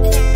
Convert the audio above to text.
Bye.